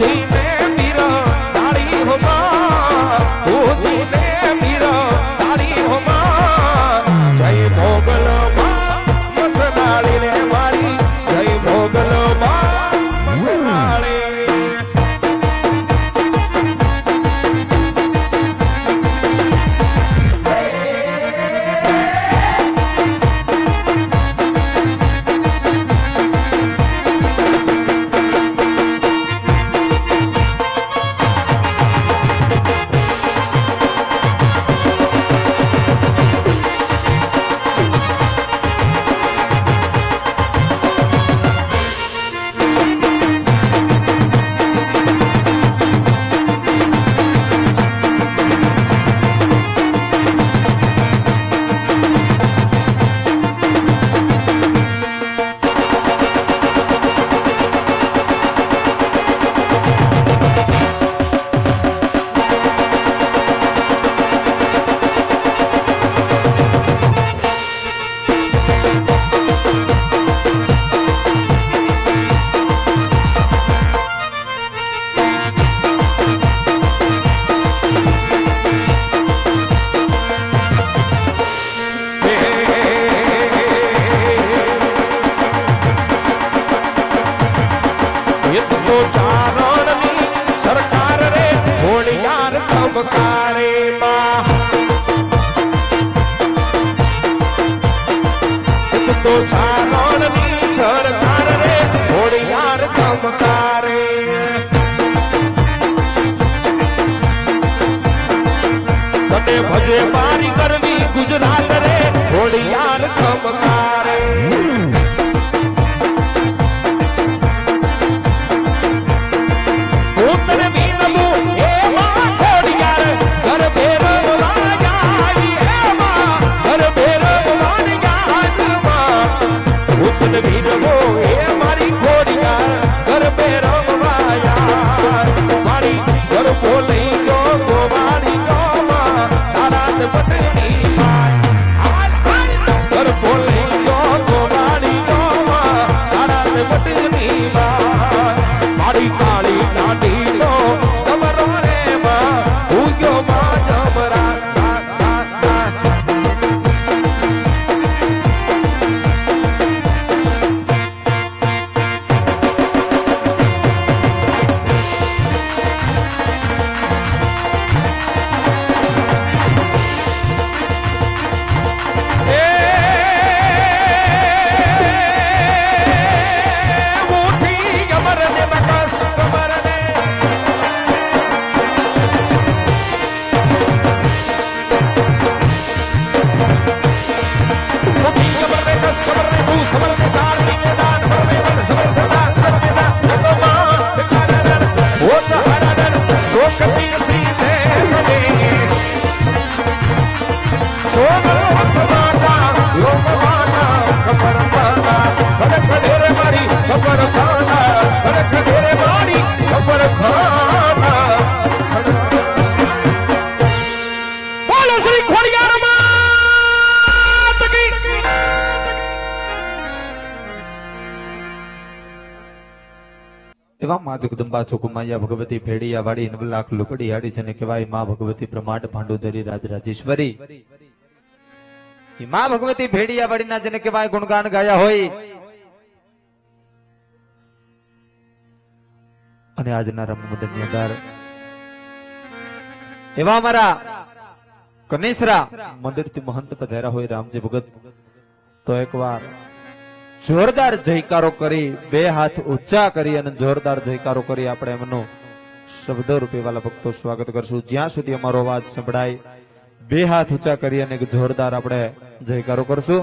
Amen. એક તો ચારણની સરકાર રે ઘોડિયાર ખમકારે તને ભજે પારી કરવી ગુજરાત રે, ઘોડિયાર ખમકારે vida. શ્રી ખોડિયાર એવા માં જગદંબા ચોકુમાયા ભગવતી ભેડિયા વાડી નવલાખ લુકડી હાડી જેને કહેવાયમાં ભગવતી પ્રમાટ ભાંડોદરી રાજરાજેશ્વરી. માં ભગવતી ફેડિયા વાડીના જેને કહેવાય ગુણગાન ગાયા હોય. અને આજના ની અંદર એવા અમારા કનેસરા મંદિરથી મહંત પધાર્યા હોય રામજી ભગત. તો એકવાર જોરદાર જયકારો કરી, બે હાથ ઊંચા કરી અને જોરદાર જયકારો કરી આપણે એમનો શબ્દ રૂપે વાલા ભક્તો સ્વાગત કરશું. જ્યાં સુધી અમારો અવાજ સંભળાય, બે હાથ ઊંચા કરી અને જોરદાર આપણે જયકારો કરશું.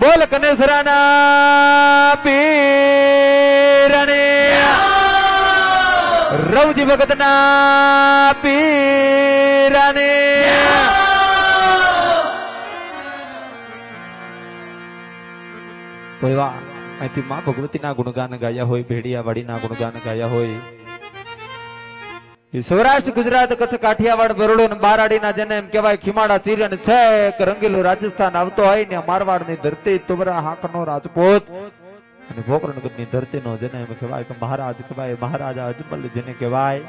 બોલ કનેસરાના પીરને રવજી ભગતના પીરને એવા અહીંથી માં ભગવતીના ગુણગાન ગાયા હોય ભેડિયાવાડીના ગુણગાન ગાયા હોય. સૌરાષ્ટ્ર, ગુજરાત, કચ્છ, કાઠિયાવાડ, બરોડો બારાડીના જેને એમ કહેવાય ખીમાડા ચીરણ છેક રંગીલું રાજસ્થાન આવતો હોય ને મારવાડની ધરતી તુબરા હાંકનો રાજપૂત. અને ધરતી ધરતીનો જેને એમ કહેવાય કે મહારાજ કહેવાય, મહારાજા અજમલ જેને કહેવાય.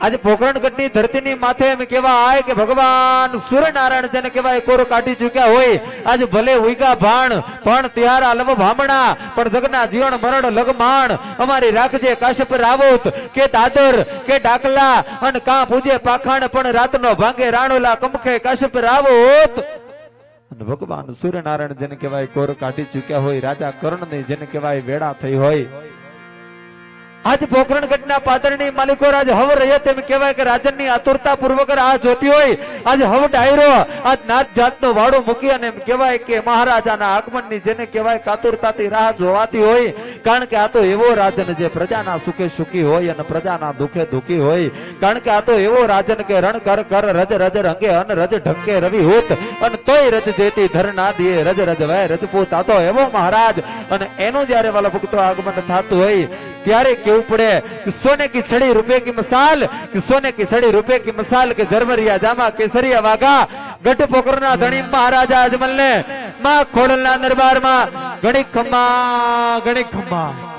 આજે પોખરણગઢની ધરતીની માથે એમ કહેવાય કે ભગવાન સૂર્યનારાયણ જેને કહેવાય કોરો કાઢી ચૂક્યા હોય, આજ ભલે ઉઈગા ભાણ, પણ ત્યાર લવ ભામણા, પણ જગના જીવન મરણ લગમાણ અમારી રાખજે કાશ્યપ રાવત, કે દાદર, કે ડાકલા, અને કા પૂજે પાખાણ, પણ રાતનો ભાંગે રાણોલા કમખે કાશ્યપ રાવોત. ભગવાન સૂર્યનારાયણ જેને કહેવાય કોર કાઢી ચૂક્યા હોય, રાજા કર્ણની જેને કહેવાય વેળા થઈ હોય. આજ પોખરણગઢના પાદરની માલિકો રાજ હવ રહ્યા તેમ કહેવાય કે રાજનની આતુરતા પૂર્વક આ જોતી હોય. આજ હવ ડાયરો, આજ નાત જાતનો વાડો મૂકી અને એમ કહેવાય કે મહારાજાના આગમનની જેને કહેવાય કાતુરતાથી રાહ જોવાતી હોય. કારણ કે આ તો એવો રાજન જે પ્રજાના સુખે સુખી હોય અને પ્રજાના દુખે દુખી હોય. કારણ કે આ તો એવો રાજન કે રણ કર કર, રજ રજ રંગે અન રજ ઢંકે રવિ હોત. અને તોય રજ જેતી ધર ના દિયે રજ રજ વય રજપૂત આ તો એવો મહારાજ અને એનું જ્યારે વાલા ભક્તો આગમન થતું હોય ત્યારે કેવું પડે સોને કી છડી રૂપે કી મસાલ કે સોને કી છડી રૂપે કી મસાલ કે ઝરમરિયા જામા કેસરિયા વાઘા ગઢ પોકરના ધણી મહારાજા અજમલ ને માં ખોડલના દરબારમાં ગણિક ખમ્મા ગણિક ખમ્મા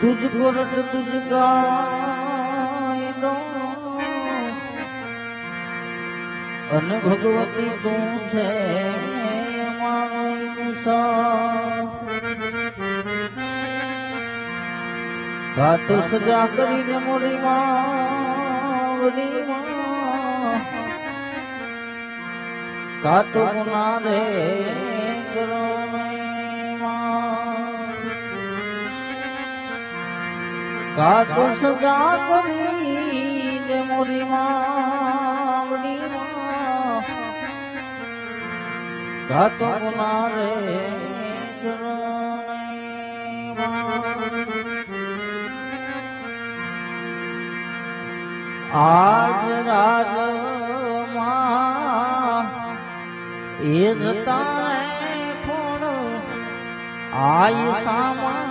तुझको रट तुझ ગાય દો અને ભગવતી તું છે મારો ઘાટ સજા કરીને મોરી માવડી માં કાતો ગુના રે કરો કાતો સજા કરીને મોરી માવડી માં કાતો ગુના રે કરો આજ રાજ આયુ ખોડ આય સામારે